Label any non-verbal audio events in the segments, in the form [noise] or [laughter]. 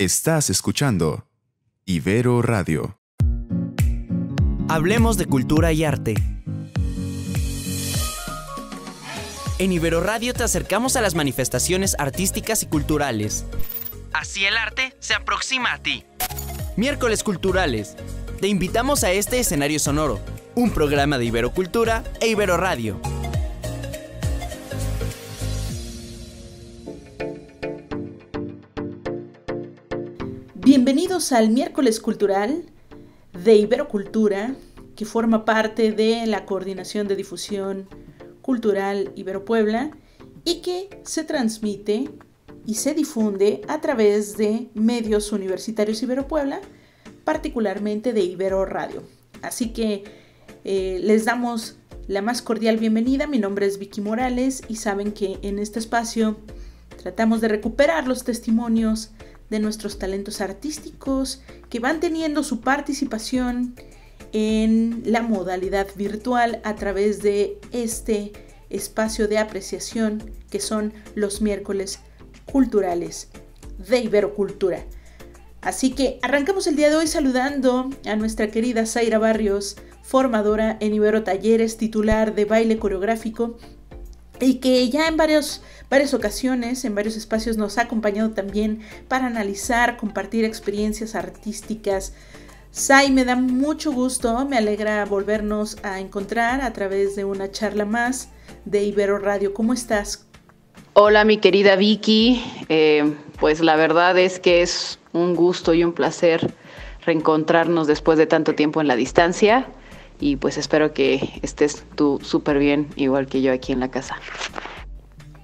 Estás escuchando Ibero Radio. Hablemos de cultura y arte. En Ibero Radio te acercamos a las manifestaciones artísticas y culturales. Así el arte se aproxima a ti. Miércoles Culturales. Te invitamos a este escenario sonoro, un programa de Ibero Cultura e Ibero Radio. Bienvenidos al miércoles cultural de Iberocultura, que forma parte de la Coordinación de Difusión Cultural Ibero Puebla y que se transmite y se difunde a través de medios universitarios Ibero Puebla, particularmente de Ibero Radio. Así que eh, les damos la más cordial bienvenida. Mi nombre es Vicky Morales y saben que en este espacio tratamos de recuperar los testimonios de nuestros talentos artísticos que van teniendo su participación en la modalidad virtual a través de este espacio de apreciación que son los miércoles culturales de Iberocultura. Así que arrancamos el día de hoy saludando a nuestra querida Zaira Barrios, formadora en Ibero Talleres, titular de baile coreográfico y que ya en varios, varias ocasiones, en varios espacios nos ha acompañado también para analizar, compartir experiencias artísticas. Sai, me da mucho gusto, me alegra volvernos a encontrar a través de una charla más de Ibero Radio. ¿Cómo estás? Hola mi querida Vicky, eh, pues la verdad es que es un gusto y un placer reencontrarnos después de tanto tiempo en la distancia y pues espero que estés tú súper bien, igual que yo aquí en la casa.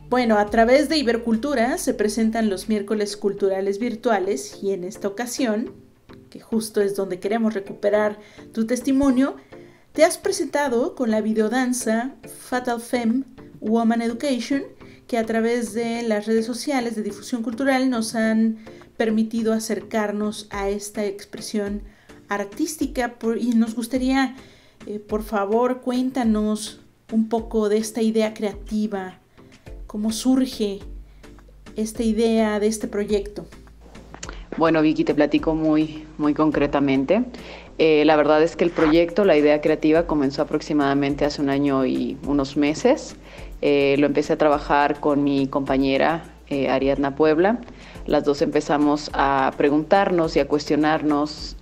Bueno, a través de Ibercultura se presentan los miércoles culturales virtuales y en esta ocasión, que justo es donde queremos recuperar tu testimonio, te has presentado con la videodanza Fatal Femme Woman Education, que a través de las redes sociales de difusión cultural nos han permitido acercarnos a esta expresión artística y nos gustaría eh, por favor, cuéntanos un poco de esta idea creativa, cómo surge esta idea de este proyecto. Bueno, Vicky, te platico muy, muy concretamente. Eh, la verdad es que el proyecto, la idea creativa, comenzó aproximadamente hace un año y unos meses. Eh, lo empecé a trabajar con mi compañera Ariadna Puebla. Las dos empezamos a preguntarnos y a cuestionarnos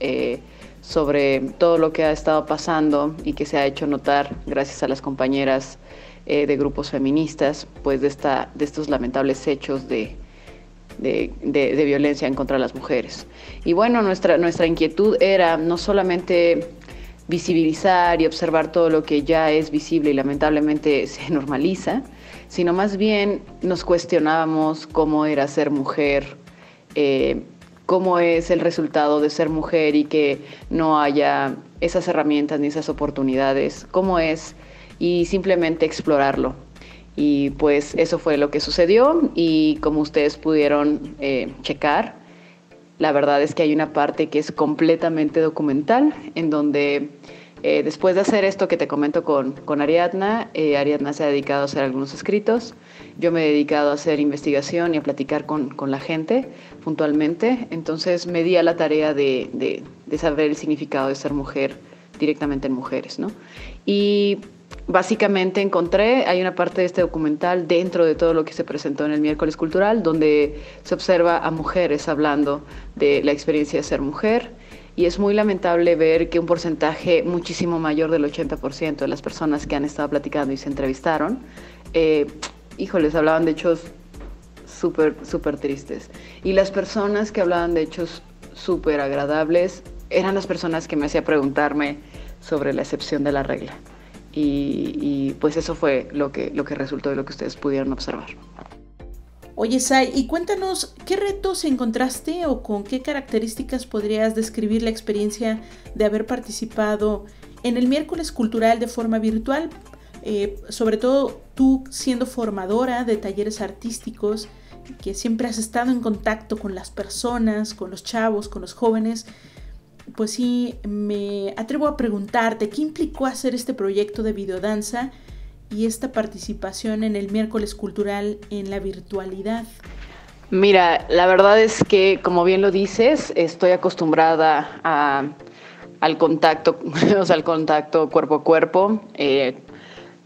sobre todo lo que ha estado pasando y que se ha hecho notar gracias a las compañeras eh, de grupos feministas, pues de, esta, de estos lamentables hechos de, de, violencia en contra de las mujeres. Y bueno, nuestra, nuestra inquietud era no solamente visibilizar y observar todo lo que ya es visible y lamentablemente [laughs] se normaliza, sino más bien nos cuestionábamos cómo era ser mujer, eh, cómo es el resultado de ser mujer y que no haya esas herramientas ni esas oportunidades, cómo es y simplemente explorarlo. Y pues eso fue lo que sucedió y como ustedes pudieron eh, checar, la verdad es que hay una parte que es completamente documental en donde eh, después de hacer esto que te comento con, con Ariadna, eh, Ariadna se ha dedicado a hacer algunos escritos, yo me he dedicado a hacer investigación y a platicar con, con la gente puntualmente, entonces me di a la tarea de, de, de, saber el significado de ser mujer directamente en mujeres, ¿no? Y básicamente encontré, hay una parte de este documental dentro de todo lo que se presentó en el miércoles cultural, donde se observa a mujeres hablando de la experiencia de ser mujer, y es muy lamentable ver que un porcentaje muchísimo mayor del 80% de las personas que han estado platicando y se entrevistaron, eh, híjoles, hablaban de hechos súper, súper tristes. Y las personas que hablaban de hechos súper agradables eran las personas que me hacía preguntarme sobre la excepción de la regla. Y, y, pues eso fue lo que, lo que resultó de lo que ustedes pudieron observar. Oye, Sai, y cuéntanos, ¿qué retos encontraste o con qué características podrías describir la experiencia de haber participado en el miércoles cultural de forma virtual? Eh, sobre todo tú siendo formadora de talleres artísticos, que siempre has estado en contacto con las personas, con los chavos, con los jóvenes, pues sí, me atrevo a preguntarte, ¿qué implicó hacer este proyecto de videodanza? Y esta participación en el miércoles cultural en la virtualidad? Mira, la verdad es que, como bien lo dices, estoy acostumbrada al contacto, [laughs] o sea, al contacto cuerpo a cuerpo. Eh,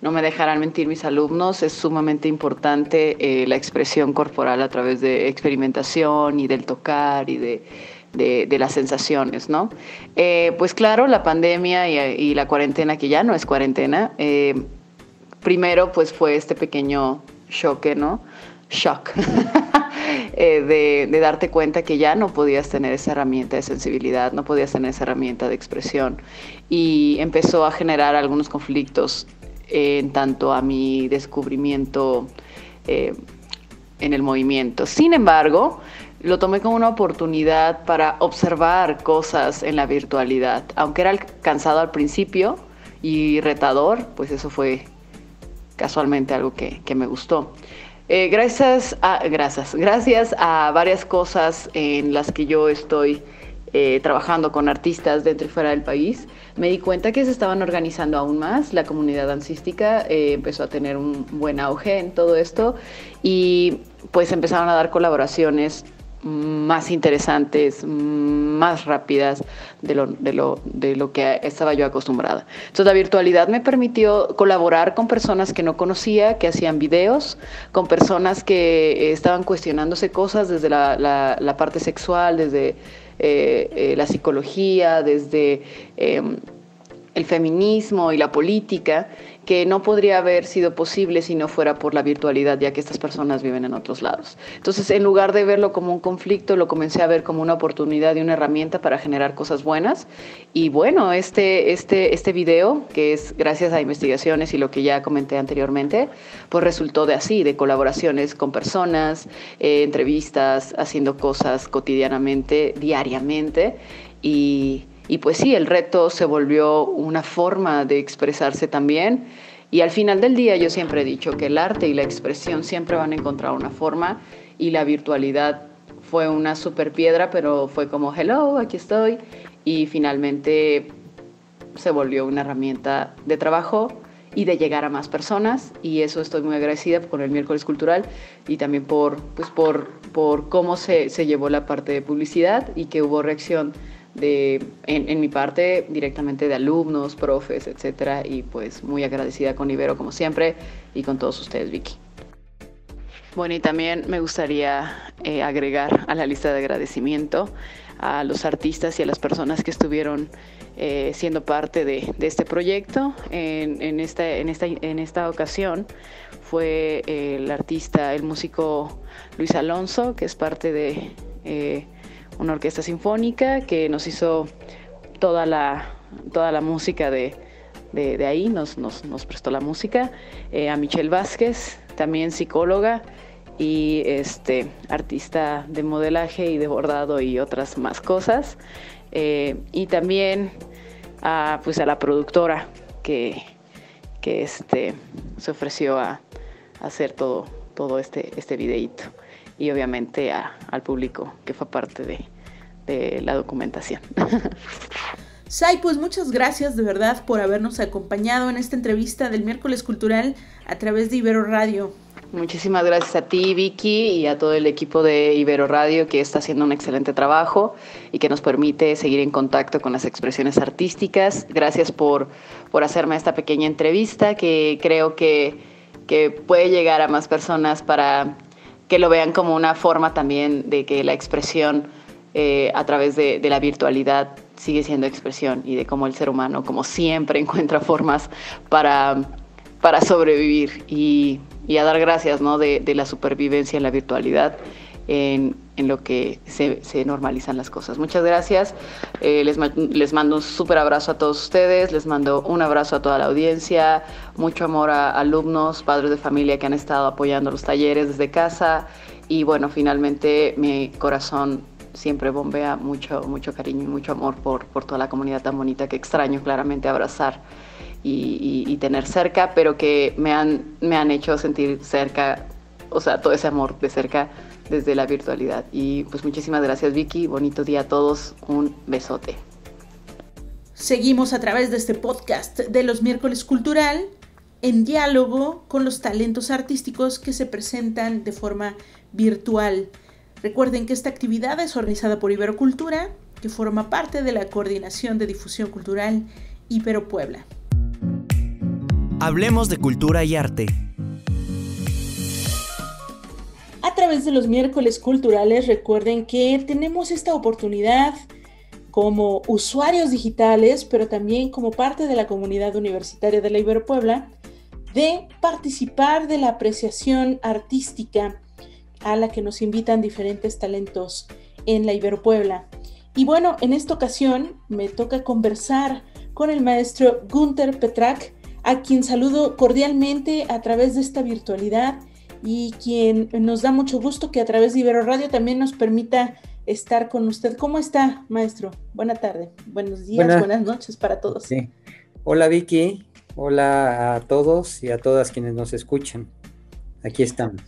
no me dejarán mentir mis alumnos, es sumamente importante eh, la expresión corporal a través de experimentación y del tocar y de, las sensaciones, ¿no? Eh, pues claro, la pandemia y, la cuarentena, que ya no es cuarentena, primero pues fue este pequeño choque, ¿no? Shock. [laughs] Eh, de, darte cuenta que ya no podías tener esa herramienta de sensibilidad, no podías tener esa herramienta de expresión. Y empezó a generar algunos conflictos en tanto a mi descubrimiento eh, en el movimiento. Sin embargo, lo tomé como una oportunidad para observar cosas en la virtualidad. Aunque era cansado al principio y retador, pues eso fue casualmente algo que me gustó. Eh, gracias, a, gracias, gracias a varias cosas en las que yo estoy eh, trabajando con artistas dentro y fuera del país, me di cuenta que se estaban organizando aún más. La comunidad dancística eh, empezó a tener un buen auge en todo esto y pues empezaron a dar colaboraciones más interesantes, más rápidas de lo, de, lo, de lo que estaba yo acostumbrada. Entonces la virtualidad me permitió colaborar con personas que no conocía, que hacían videos, con personas que estaban cuestionándose cosas desde la, la, parte sexual, desde eh, eh, la psicología, desde em, el feminismo y la política, que no podría haber sido posible si no fuera por la virtualidad, ya que estas personas viven en otros lados. Entonces, en lugar de verlo como un conflicto, lo comencé a ver como una oportunidad y una herramienta para generar cosas buenas. Y bueno, este, este, este video, que es gracias a investigaciones y lo que ya comenté anteriormente, pues resultó de así, de colaboraciones con personas, eh, entrevistas, haciendo cosas cotidianamente, diariamente. Y y pues sí, el reto se volvió una forma de expresarse también. Y al final del día yo siempre he dicho que el arte y la expresión siempre van a encontrar una forma y la virtualidad fue una super piedra, pero fue como, hello, aquí estoy. Y finalmente se volvió una herramienta de trabajo y de llegar a más personas y eso estoy muy agradecida con el miércoles cultural y también por, pues por, por cómo se, se llevó la parte de publicidad y que hubo reacción de, en, mi parte directamente de alumnos, profes, etcétera, y pues muy agradecida con Ibero como siempre y con todos ustedes, Vicky. Bueno, y también me gustaría eh, agregar a la lista de agradecimiento a los artistas y a las personas que estuvieron eh, siendo parte de, este proyecto. En, esta, en, esta, en esta ocasión fue el artista, el músico Luis Alonso, que es parte de... Una orquesta sinfónica que nos hizo toda la, toda la música de, de, ahí, nos, nos, nos, prestó la música, eh, a Michelle Vázquez, también psicóloga y este, artista de modelaje y de bordado y otras más cosas, eh, y también a, pues a la productora que, que este, se ofreció a, hacer todo, todo este, este videíto y obviamente al público que fue parte de, la documentación. Sai, pues muchas gracias de verdad por habernos acompañado en esta entrevista del miércoles cultural a través de Ibero Radio. Muchísimas gracias a ti, Vicky, y a todo el equipo de Ibero Radio que está haciendo un excelente trabajo y que nos permite seguir en contacto con las expresiones artísticas. Gracias por, por hacerme esta pequeña entrevista que creo que, que puede llegar a más personas para que lo vean como una forma también de que la expresión eh, a través de, la virtualidad sigue siendo expresión y de cómo el ser humano, como siempre, [laughs] encuentra formas para, para sobrevivir y, a dar gracias ¿no? de, la supervivencia en la virtualidad. En, en, lo que se, normalizan las cosas. Muchas gracias. Eh, les, les, mando un súper abrazo a todos ustedes. Les mando un abrazo a toda la audiencia. Mucho amor a alumnos, padres de familia que han estado apoyando los talleres desde casa. Y bueno, finalmente mi corazón siempre bombea mucho, mucho cariño y mucho amor por, por toda la comunidad tan bonita que extraño claramente abrazar y, tener cerca, pero que me han, me han hecho sentir cerca, o sea, todo ese amor de cerca desde la virtualidad. Y pues muchísimas gracias Vicky, bonito día a todos, un besote. Seguimos a través de este podcast de los miércoles cultural en diálogo con los talentos artísticos que se presentan de forma virtual Recuerden que esta actividad es organizada por Iberocultura, que forma parte de la Coordinación de Difusión Cultural Ibero Puebla. Hablemos de cultura y arte. A través de los miércoles culturales, recuerden que tenemos esta oportunidad como usuarios digitales, pero también como parte de la comunidad universitaria de la Ibero Puebla, de participar de la apreciación artística a la que nos invitan diferentes talentos en la Ibero Puebla. Y bueno, en esta ocasión me toca conversar con el maestro Gunther Petrak, a quien saludo cordialmente a través de esta virtualidad y quien nos da mucho gusto que a través de Ibero Radio también nos permita estar con usted. ¿Cómo está, maestro? Buena tarde, buenos días, buenas noches para todos. Sí. Hola Vicky, hola a todos y a todas quienes nos escuchan. Aquí estamos.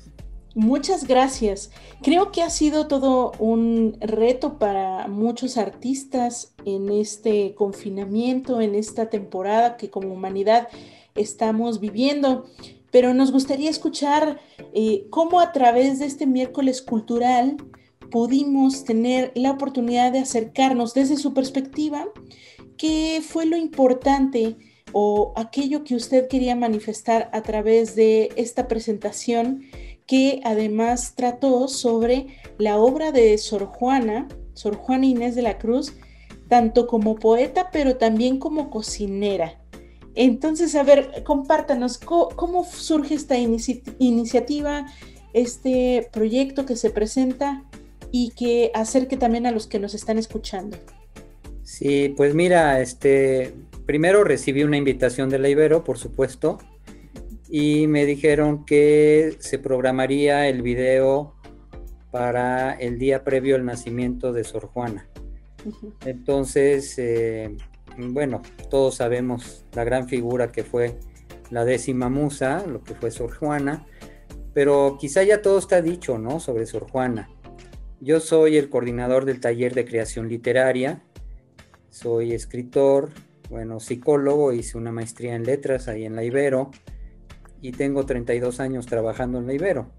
Muchas gracias. Creo que ha sido todo un reto para muchos artistas en este confinamiento, en esta temporada que como humanidad estamos viviendo, pero nos gustaría escuchar eh, cómo a través de este miércoles cultural pudimos tener la oportunidad de acercarnos desde su perspectiva, qué fue lo importante o aquello que usted quería manifestar a través de esta presentación que además trató sobre la obra de Sor Juana, Sor Juana Inés de la Cruz, tanto como poeta, pero también como cocinera. Entonces, a ver, compártanos cómo, surge esta iniciativa, este proyecto que se presenta y que acerque también a los que nos están escuchando. Sí, pues mira, este, primero recibí una invitación de la Ibero, por supuesto, y me dijeron que se programaría el video para el día previo al nacimiento de Sor Juana. Entonces, eh, bueno, todos sabemos la gran figura que fue la décima musa, lo que fue Sor Juana, pero quizá ya todo está dicho, ¿no? Sobre Sor Juana. Yo soy el coordinador del taller de creación literaria, soy escritor, bueno, psicólogo, hice una maestría en letras ahí en la Ibero, y tengo 32 años trabajando en la Ibero.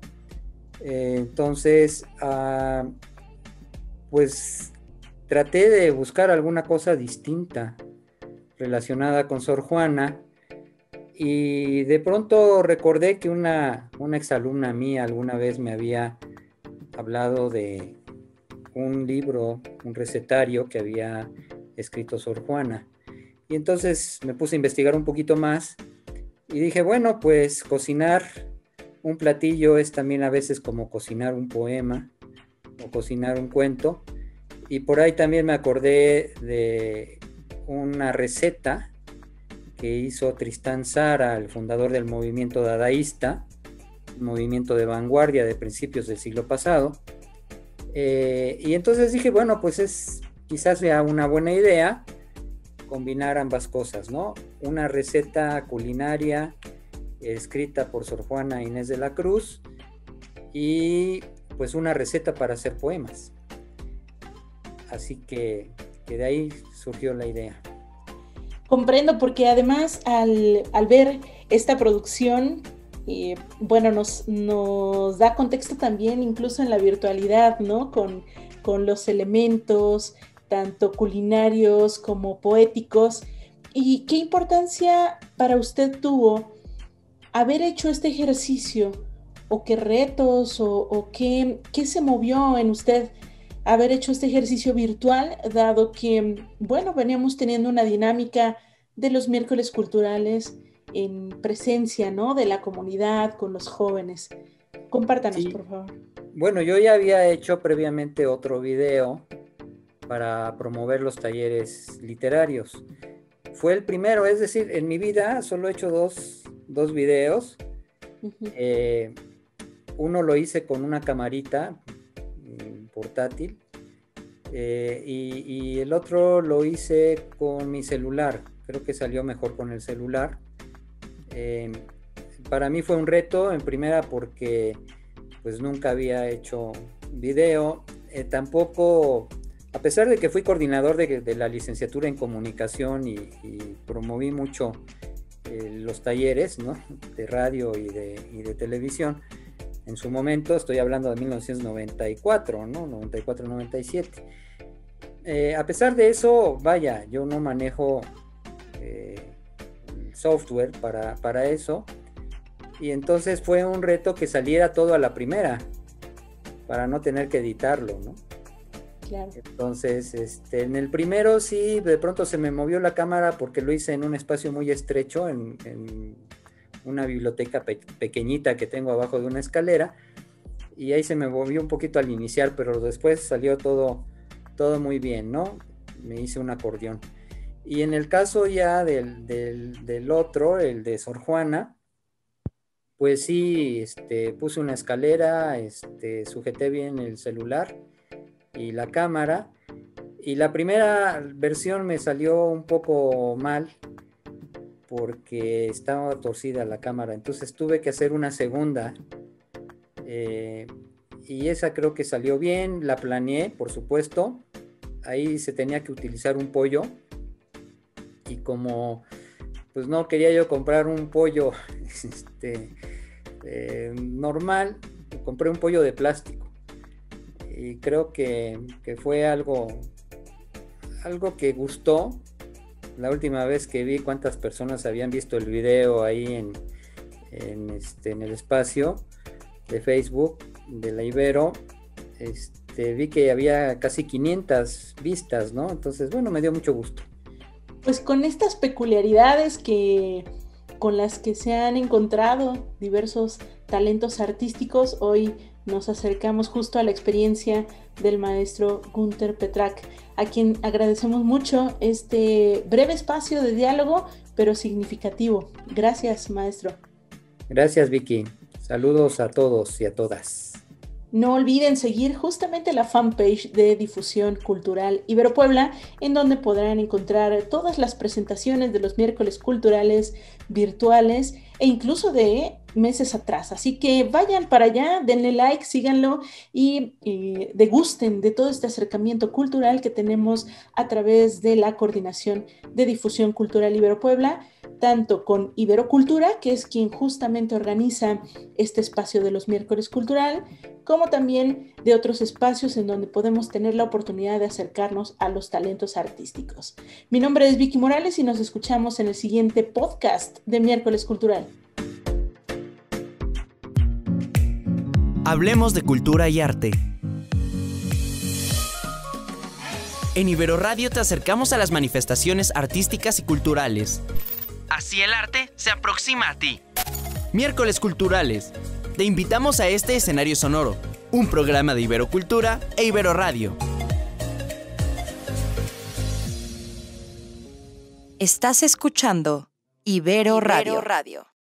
Eh, entonces, ah, pues traté de buscar alguna cosa distinta relacionada con Sor Juana y de pronto recordé que una, una exalumna mía alguna vez me había hablado de un libro, un recetario que había escrito Sor Juana. Y entonces me puse a investigar un poquito más y dije, bueno, pues cocinar un platillo es también a veces como cocinar un poema o cocinar un cuento. Y por ahí también me acordé de una receta que hizo Tristán Sara, el fundador del movimiento dadaísta, movimiento de vanguardia de principios del siglo pasado. Eh, y entonces dije, bueno, pues es quizás sea una buena idea combinar ambas cosas, ¿no? Una receta culinaria escrita por Sor Juana Inés de la Cruz y pues una receta para hacer poemas. Así que, de ahí surgió la idea. Comprendo porque además al, ver esta producción, eh, bueno, nos, da contexto también incluso en la virtualidad, ¿no? Con, los elementos, tanto culinarios como poéticos. ¿Y qué importancia para usted tuvo haber hecho este ejercicio? ¿O qué retos o, qué se movió en usted haber hecho este ejercicio virtual, dado que, bueno, veníamos teniendo una dinámica de los miércoles culturales en presencia, ¿no? De la comunidad, con los jóvenes. Compártanos, por favor. Bueno, yo ya había hecho previamente otro video para promover los talleres literarios. Fue el primero, es decir, en mi vida solo he hecho dos, dos videos. Eh, uno lo hice con una camarita portátil eh, y, el otro lo hice con mi celular. Creo que salió mejor con el celular. Eh, para mí fue un reto, en primera porque pues nunca había hecho video. tampoco a pesar de que fui coordinador de, la licenciatura en comunicación y, promoví mucho eh, los talleres de radio y de, televisión, en su momento, estoy hablando de 1994, ¿no? 94-97. Eh, a pesar de eso, vaya, yo no manejo eh, software para, para eso. Y entonces fue un reto que saliera todo a la primera, para no tener que editarlo, ¿no? Entonces, este, en el primero sí, de pronto se me movió la cámara porque lo hice en un espacio muy estrecho, en, una biblioteca pequeñita que tengo abajo de una escalera, y ahí se me movió un poquito al iniciar, pero después salió todo, todo muy bien, ¿no? Me hice un acordeón. Y en el caso ya del, del, otro, el de Sor Juana, pues sí, este, puse una escalera, este, sujeté bien el celular y la cámara. Y la primera versión me salió un poco mal porque estaba torcida la cámara. Entonces tuve que hacer una segunda. Eh, y esa creo que salió bien. La planeé, por supuesto. Ahí se tenía que utilizar un pollo. Y como pues no quería yo comprar un pollo [laughs] este, eh, normal, compré un pollo de plástico y creo que, fue algo, algo que gustó. La última vez que vi cuántas personas habían visto el video ahí en, en, este, en el espacio de Facebook de la Ibero, este, vi que había casi 500 vistas, ¿no? Entonces, bueno, me dio mucho gusto. Pues con estas peculiaridades que con las que se han encontrado diversos talentos artísticos, hoy nos acercamos justo a la experiencia del maestro Gunther Petrak, a quien agradecemos mucho este breve espacio de diálogo, pero significativo. Gracias, maestro. Gracias, Vicky. Saludos a todos y a todas. No olviden seguir justamente la fanpage de difusión cultural Ibero Puebla, en donde podrán encontrar todas las presentaciones de los miércoles culturales virtuales e incluso de meses atrás. Así que vayan para allá, denle like, síganlo y degusten de todo este acercamiento cultural que tenemos a través de la Coordinación de Difusión Cultural Ibero Puebla, tanto con Iberocultura, que es quien justamente organiza este espacio de los miércoles cultural, como también de otros espacios en donde podemos tener la oportunidad de acercarnos a los talentos artísticos. Mi nombre es Vicky Morales y nos escuchamos en el siguiente podcast de miércoles cultural. Hablemos de cultura y arte. En Ibero Radio te acercamos a las manifestaciones artísticas y culturales. Así el arte se aproxima a ti. Miércoles Culturales. Te invitamos a este escenario sonoro, un programa de Iberocultura e Ibero Radio. Estás escuchando Ibero Radio.